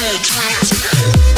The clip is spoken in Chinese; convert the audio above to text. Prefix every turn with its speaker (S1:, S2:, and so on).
S1: i'm